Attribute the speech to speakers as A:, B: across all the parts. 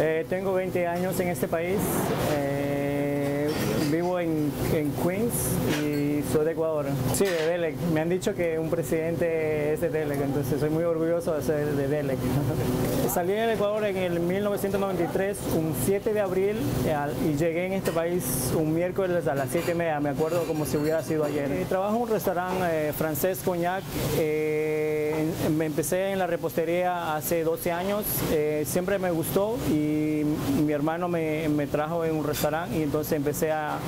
A: Eh, tengo 20 años en este país. Eh, vivo en, en Queens y soy de Ecuador. Sí, de Delec. Me han dicho que un presidente es de Delec, entonces soy muy orgulloso de ser de Delec. Salí del Ecuador en el 1993, un 7 de abril, y llegué en este país un miércoles a las 7 y media, me acuerdo como si hubiera sido ayer. Eh, trabajo en un restaurante francés Cognac. me empecé en la repostería hace 12 años. siempre me gustó y mi hermano me, me trajo en un restaurante y entonces empecé a,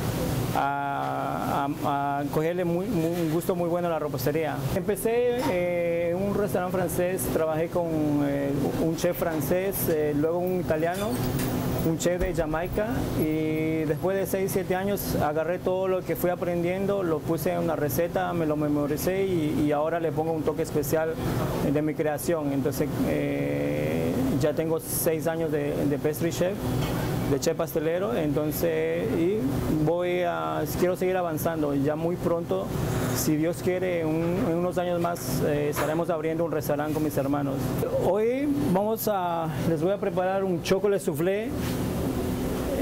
A: a, cogerle un gusto muy bueno a la repostería. Empecé eh, en un restaurante francés, trabajé con eh, un chef francés, eh, luego un italiano, un chef de Jamaica y después de 6, 7 años agarré todo lo que fui aprendiendo, lo puse en una receta, me lo memoricé y, ahora le pongo un toque especial de mi creación. Entonces ya tengo 6 años de, de pastry chef de chef pastelero, entonces y voy a, quiero seguir avanzando, ya muy pronto, si Dios quiere, en unos años más eh, estaremos abriendo un restaurante con mis hermanos. Hoy vamos a, les voy a preparar un chocolate soufflé,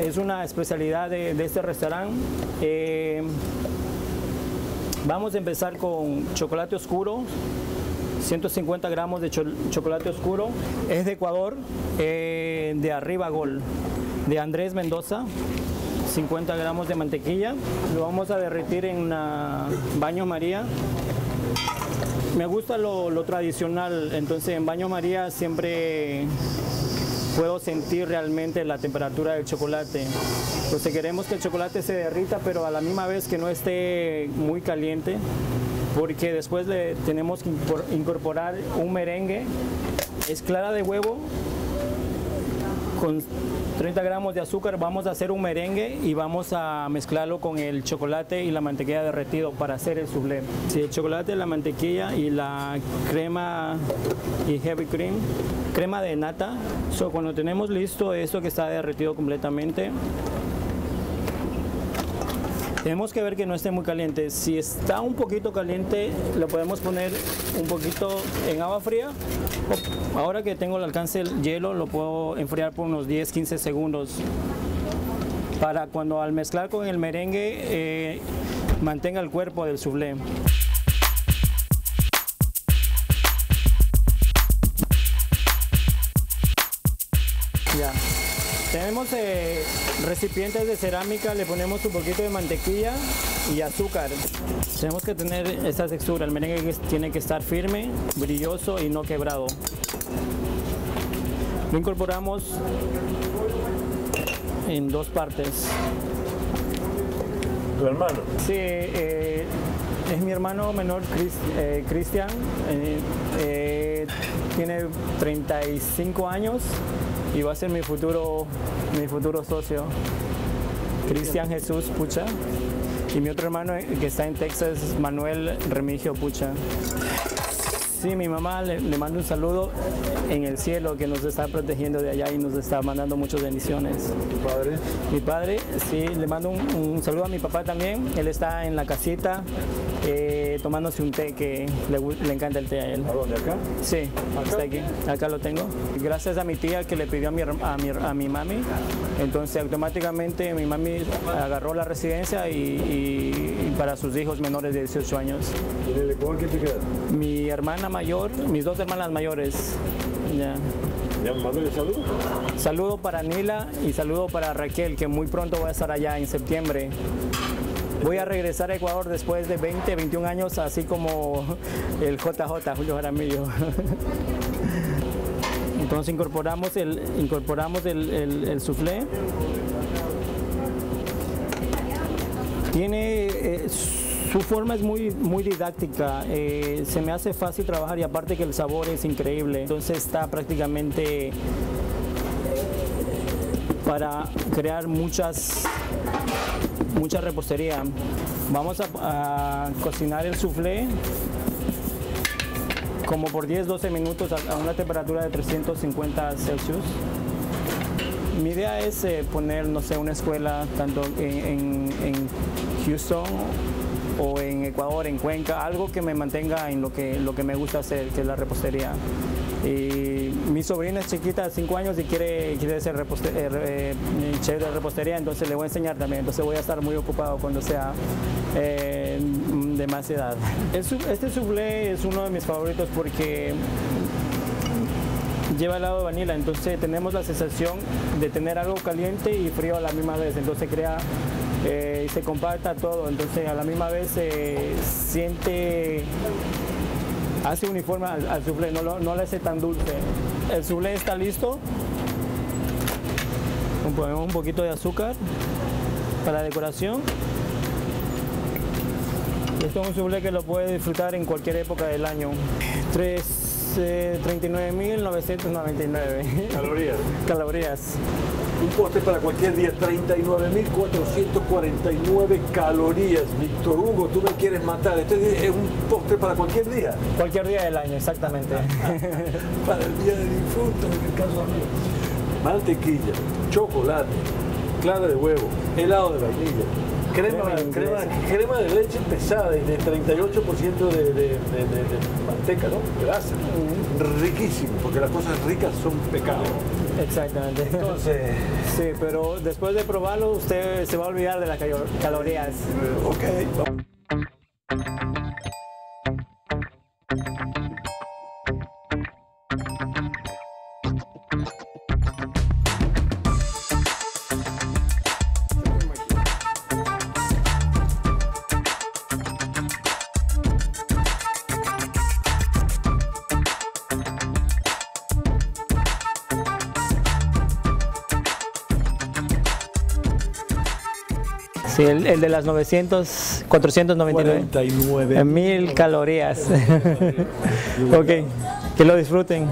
A: es una especialidad de, este restaurante. Eh, vamos a empezar con chocolate oscuro, 150 gramos de chocolate oscuro, es de Ecuador, eh, de arriba gol de Andrés Mendoza, 50 gramos de mantequilla. Lo vamos a derretir en una baño María. Me gusta lo, tradicional, entonces en baño María siempre puedo sentir realmente la temperatura del chocolate. Entonces queremos que el chocolate se derrita, pero a la misma vez que no esté muy caliente, porque después le tenemos que incorporar un merengue. Es clara de huevo con 30 gramos de azúcar, vamos a hacer un merengue y vamos a mezclarlo con el chocolate y la mantequilla derretido para hacer el soufflé. Si el chocolate, la mantequilla y la crema y heavy cream, crema de nata. So, cuando tenemos listo esto que está derretido completamente, tenemos que ver que no esté muy caliente. Si está un poquito caliente, lo podemos poner un poquito en agua fría. Ahora que tengo el alcance del hielo, lo puedo enfriar por unos 10-15 segundos. Para cuando al mezclar con el merengue, eh, mantenga el cuerpo del soufflé. Ya. Tenemos eh, recipientes de cerámica, le ponemos un poquito de mantequilla y azúcar. Tenemos que tener esta textura, el merengue tiene que estar firme, brilloso y no quebrado. Lo incorporamos en dos partes.
B: ¿Tu hermano?
A: Sí, eh, es mi hermano menor, eh, Cristian. tiene 35 años y va a ser mi futuro, mi futuro socio, Cristian Jesús Pucha. Y mi otro hermano que está en Texas, Manuel Remigio Pucha. Sí, mi mamá le, le manda un saludo en el cielo que nos está protegiendo de allá y nos está mandando muchas bendiciones.
B: ¿Tu padre?
A: Mi padre, sí, le mando un, saludo a mi papá también. Él está en la casita eh, tomándose un té que le, encanta el té a él.
B: ¿A dónde? ¿Acá?
A: Sí, está aquí. Acá lo tengo. Gracias a mi tía que le pidió a mi, a mi, a mi mami. Entonces automáticamente mi mami agarró la residencia y, para sus hijos menores de 18 años.
B: ¿Y qué te queda?
A: Mi hermana mayor, mis dos hermanas mayores. Ya.
B: saludo?
A: Saludo para Nila y saludo para Raquel, que muy pronto voy a estar allá en septiembre. Voy a regresar a Ecuador después de 20, 21 años, así como el JJ, Julio Jaramillo. Entonces incorporamos el, incorporamos el, el, soufflé. Tiene... Eh, su forma es muy, muy didáctica, eh, se me hace fácil trabajar y aparte que el sabor es increíble, entonces está prácticamente para crear muchas mucha repostería. Vamos a, cocinar el soufflé como por 10-12 minutos a, una temperatura de 350 Celsius. Mi idea es eh, poner, no sé, una escuela tanto en, en Houston o en Ecuador, en Cuenca, algo que me mantenga en lo que, lo que me gusta hacer, que es la repostería. Y mi sobrina es chiquita, 5 años, y quiere, quiere ser eh, eh, chef de repostería, entonces le voy a enseñar también. Entonces voy a estar muy ocupado cuando sea eh, de más edad. Este soufflé es uno de mis favoritos porque lleva helado de vanilla, entonces tenemos la sensación de tener algo caliente y frío a la misma vez, entonces crea eh, se compacta todo, entonces a la misma vez se siente, hace uniforme al, al no, lo- no le hace tan dulce. El soufflé está listo, ponemos un poquito de azúcar para decoración. Esto es un soufflé que lo puede disfrutar en cualquier época del año. Tres, eh, 39.999
B: Calorías.
A: calorías.
B: Un postre para cualquier día, 39.449 calorías. Víctor Hugo, tú me quieres matar. Este es un postre para cualquier día.
A: Cualquier día del año, exactamente.
B: Para el día de difunto, en el caso mío. Mantequilla, chocolate, clara de huevo, helado de vainilla, crema,
A: Crema
B: crema, de leche pesada de 38% de, de- de- manteca, ¿no? Grasa. Riquísimo, porque las cosas ricas son pecados.
A: exactamente.
B: Entonces,
A: Sí, pero después de probarlo usted se va a olvidar de las calo- calorías.
B: eh, ok.
A: Sí, el, el de las 900, 499.
B: 49.
A: En mil calorías. ok, que lo disfruten.